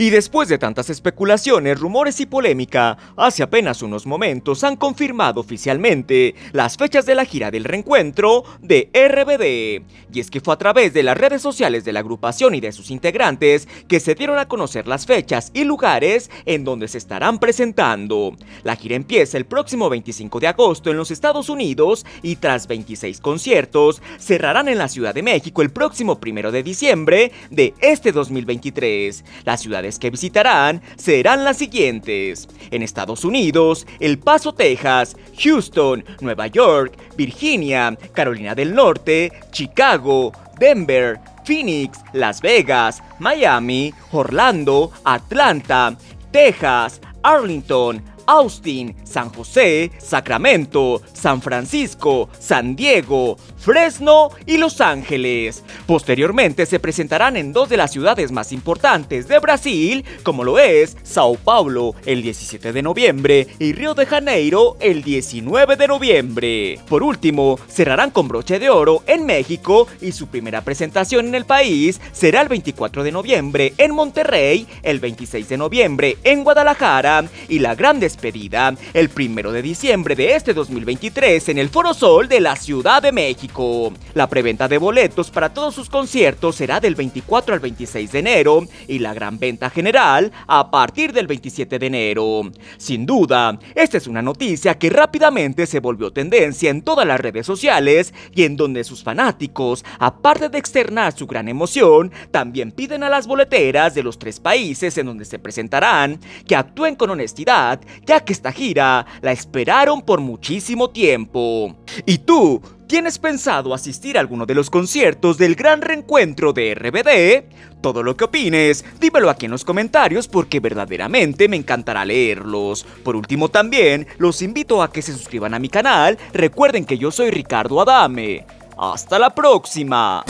Y después de tantas especulaciones, rumores y polémica, hace apenas unos momentos han confirmado oficialmente las fechas de la gira del reencuentro de RBD. Y es que fue a través de las redes sociales de la agrupación y de sus integrantes que se dieron a conocer las fechas y lugares en donde se estarán presentando. La gira empieza el próximo 25 de agosto en los Estados Unidos y tras 26 conciertos cerrarán en la Ciudad de México el próximo 1 de diciembre de este 2023. La ciudad que visitarán serán las siguientes. En Estados Unidos, El Paso, Texas, Houston, Nueva York, Virginia, Carolina del Norte, Chicago, Denver, Phoenix, Las Vegas, Miami, Orlando, Atlanta, Texas, Arlington, Austin, San José, Sacramento, San Francisco, San Diego, Fresno y Los Ángeles. Posteriormente se presentarán en dos de las ciudades más importantes de Brasil, como lo es Sao Paulo el 17 de noviembre y Río de Janeiro el 19 de noviembre. Por último, cerrarán con broche de oro en México y su primera presentación en el país será el 24 de noviembre en Monterrey, el 26 de noviembre en Guadalajara y la gran pedida el primero de diciembre de este 2023 en el Foro Sol de la Ciudad de México. La preventa de boletos para todos sus conciertos será del 24 al 26 de enero y la gran venta general a partir del 27 de enero. Sin duda, esta es una noticia que rápidamente se volvió tendencia en todas las redes sociales y en donde sus fanáticos, aparte de externar su gran emoción, también piden a las boleteras de los tres países en donde se presentarán que actúen con honestidad ya que esta gira la esperaron por muchísimo tiempo. ¿Y tú? ¿Tienes pensado asistir a alguno de los conciertos del gran reencuentro de RBD? Todo lo que opines, dímelo aquí en los comentarios porque verdaderamente me encantará leerlos. Por último también, los invito a que se suscriban a mi canal, recuerden que yo soy Ricardo Adame. ¡Hasta la próxima!